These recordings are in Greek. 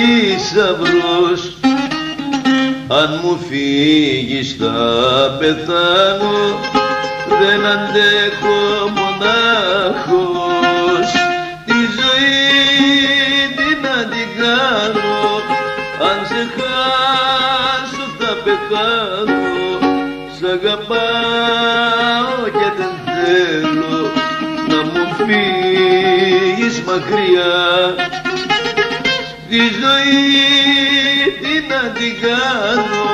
θησαυρός αν μου φύγεις θα πεθάνω δεν αντέχω μονάχος. Τη ζωή τι να την κάνω αν σε χάσω θα πεθάνω. Σ' αγαπάω και δεν θέλω να μου φύγεις μακριά τη ζωή τι να την κάνω.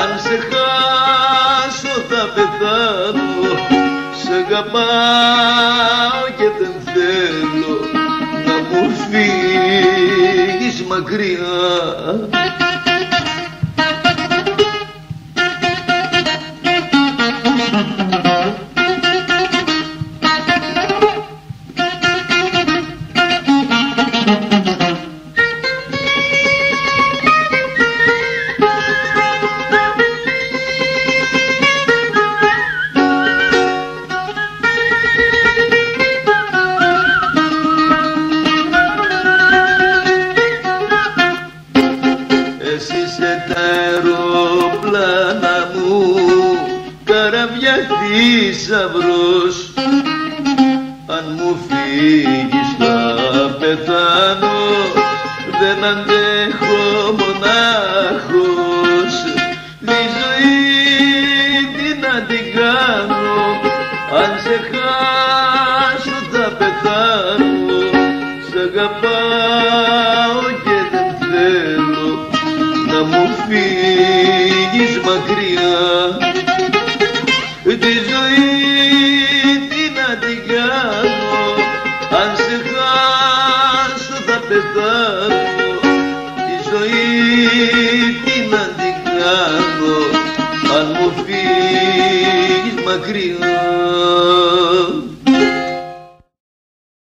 Αν σε χάσω θα πεθάνω. Σ' αγαπάω και δεν θέλω να μου φύγεις μακριά Εσύ είσαι τα αεροπλάνα μου καραβιά θησαυρός. Αν μου φύγεις θα πεθάνω δεν αντέχω μονάχος. Τη ζωή τι να την κάνω αν σε χάσω θα πεθάνω. Σ' αγαπάω φύγεις μακριά. Τη ζωή τι να την κάνω αν σε χάσω θα πεθάνω. Τη ζωή τι να την κάνω αν μου φύγεις μακριά